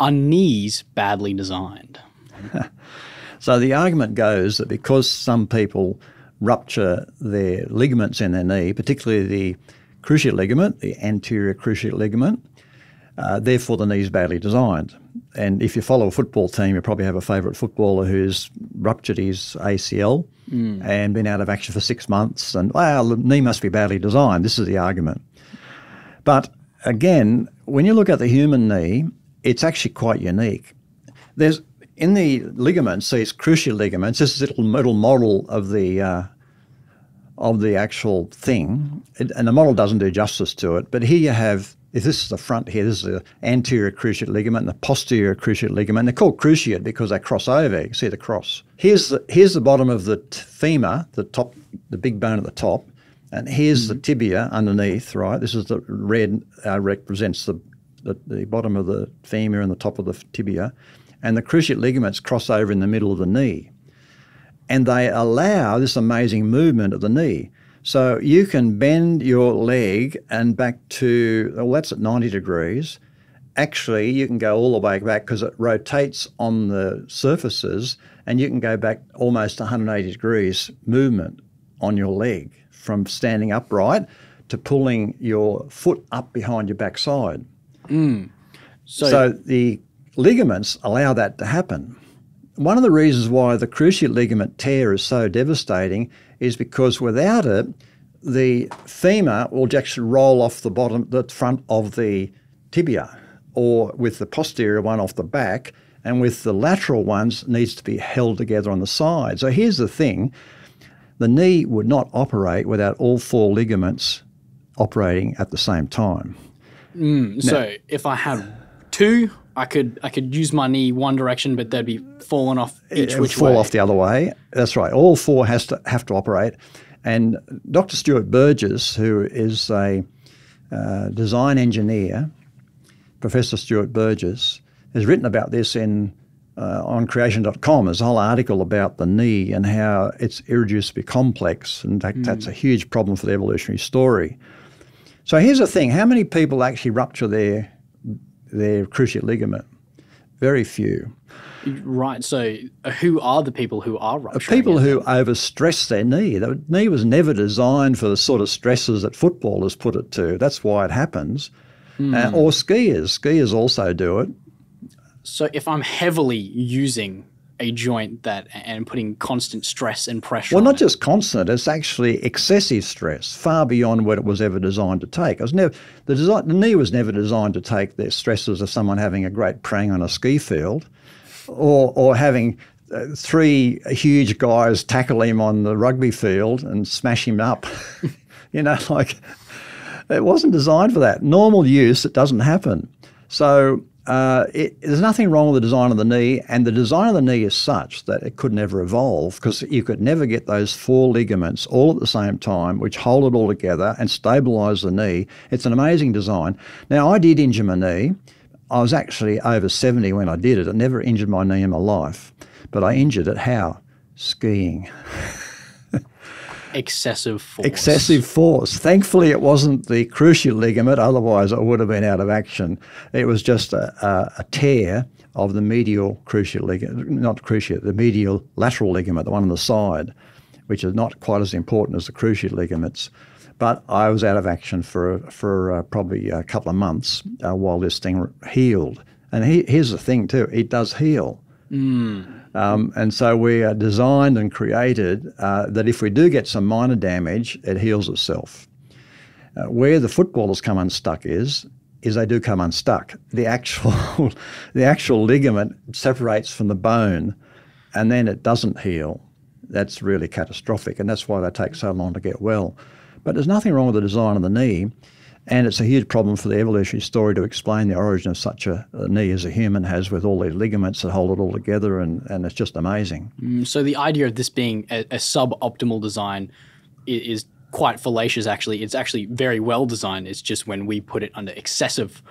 are knees badly designed? so the argument goes that because some people rupture their ligaments in their knee, particularly the cruciate ligament, the anterior cruciate ligament, uh, therefore the knee is badly designed. And if you follow a football team, you probably have a favourite footballer who's ruptured his ACL mm. and been out of action for six months. And, well, the knee must be badly designed. This is the argument. But again, when you look at the human knee, it's actually quite unique. There's in the ligaments, these cruciate ligaments. This is a little, little model of the uh, of the actual thing, it, and the model doesn't do justice to it. But here you have if this is the front here, this is the anterior cruciate ligament and the posterior cruciate ligament. They're called cruciate because they cross over. You can see the cross. Here's the, here's the bottom of the t- femur, the top, the big bone at the top, and here's mm-hmm. the tibia underneath, right? This is the red uh, represents the, the, the bottom of the femur and the top of the tibia. And the cruciate ligaments cross over in the middle of the knee. And they allow this amazing movement of the knee. So you can bend your leg and back to, well, that's at 90 degrees. Actually, you can go all the way back because it rotates on the surfaces and you can go back almost 180 degrees movement on your leg from standing upright to pulling your foot up behind your backside. Mm. So, so the ligaments allow that to happen. One of the reasons why the cruciate ligament tear is so devastating is because without it, the femur will just roll off the bottom, the front of the tibia, or with the posterior one off the back, and with the lateral ones needs to be held together on the side. So here's the thing: the knee would not operate without all four ligaments operating at the same time. Mm, now, so if I had two, I could I could use my knee one direction, but they'd be falling off each which fall way. off the other way. That's right. All four has to have to operate. And Dr. Stuart Burgess, who is a uh, design engineer, Professor Stuart Burgess, has written about this in uh, on creation.com. There's a whole article about the knee and how it's irreducibly complex. In fact, mm. that's a huge problem for the evolutionary story. So here's the thing: how many people actually rupture their their cruciate ligament? Very few. Right. So, uh, who are the people who are rupturing? The people who overstress their knee. The knee was never designed for the sort of stresses that footballers put it to. That's why it happens. Mm. Uh, or skiers. Skiers also do it. So, if I'm heavily using a joint that and putting constant stress and pressure. Well, not it. just constant; it's actually excessive stress, far beyond what it was ever designed to take. It was never the design. The knee was never designed to take the stresses of someone having a great prang on a ski field, or or having uh, three huge guys tackle him on the rugby field and smash him up. you know, like it wasn't designed for that. Normal use, it doesn't happen. So uh, it, there's nothing wrong with the design of the knee, and the design of the knee is such that it could never evolve because you could never get those four ligaments all at the same time, which hold it all together and stabilize the knee. It's an amazing design. Now, I did injure my knee. I was actually over 70 when I did it. I never injured my knee in my life, but I injured it how? Skiing. excessive force. Excessive force. Thankfully, it wasn't the cruciate ligament, otherwise, I would have been out of action. It was just a, a, a tear of the medial cruciate ligament, not cruciate, the medial lateral ligament, the one on the side, which is not quite as important as the cruciate ligaments. But I was out of action for for uh, probably a couple of months uh, while this thing healed. And he, here's the thing too: it does heal. Mm. Um, and so we are designed and created uh, that if we do get some minor damage, it heals itself. Uh, where the footballers come unstuck is is they do come unstuck. The actual the actual ligament separates from the bone, and then it doesn't heal. That's really catastrophic, and that's why they take so long to get well. But there's nothing wrong with the design of the knee. And it's a huge problem for the evolutionary story to explain the origin of such a, a, knee as a human has with all these ligaments that hold it all together, and, and it's just amazing. Mm, so, the idea of this being a, a suboptimal design is, is quite fallacious, actually. It's actually very well designed. It's just when we put it under excessive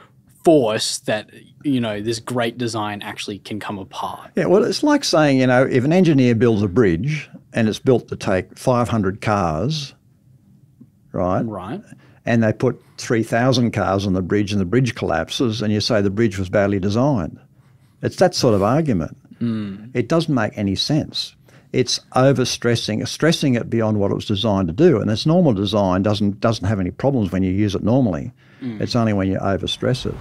force that you know this great design actually can come apart. Yeah, well, it's like saying you know if an engineer builds a bridge and it's built to take 500 cars, right? Right and they put 3,000 cars on the bridge and the bridge collapses, and you say the bridge was badly designed. It's that sort of argument. Hmm. It doesn't make any sense. It's overstressing, stressing it beyond what it was designed to do. And its normal design doesn't doesn't have any problems when you use it normally. Hmm. It's only when you overstress it.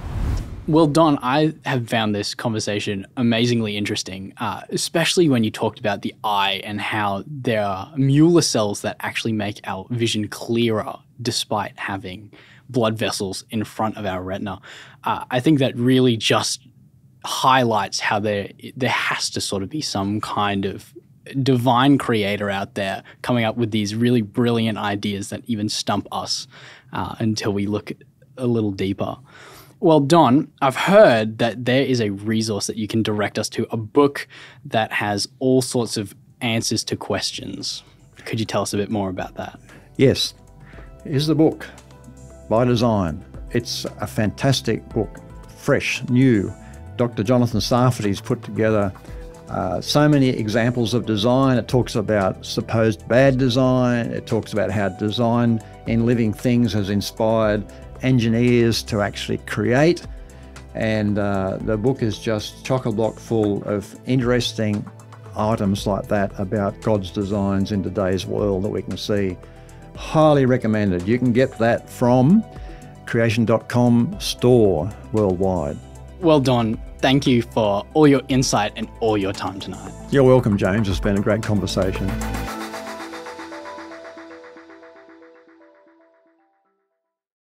Well, Don, I have found this conversation amazingly interesting, uh, especially when you talked about the eye and how there are Mueller cells that actually make our vision clearer despite having blood vessels in front of our retina. Uh, I think that really just highlights how there there has to sort of be some kind of divine creator out there coming up with these really brilliant ideas that even stump us uh, until we look a little deeper. Well, Don, I've heard that there is a resource that you can direct us to, a book that has all sorts of answers to questions. Could you tell us a bit more about that? Yes, here's the book by design. It's a fantastic book, fresh, new. Dr. Jonathan Sarfati's put together uh, so many examples of design. It talks about supposed bad design. It talks about how design in living things has inspired engineers to actually create. And uh, the book is just chock a block full of interesting items like that about God's designs in today's world that we can see. Highly recommended. You can get that from creation.com store worldwide. Well, Don, thank you for all your insight and all your time tonight. You're welcome, James. It's been a great conversation.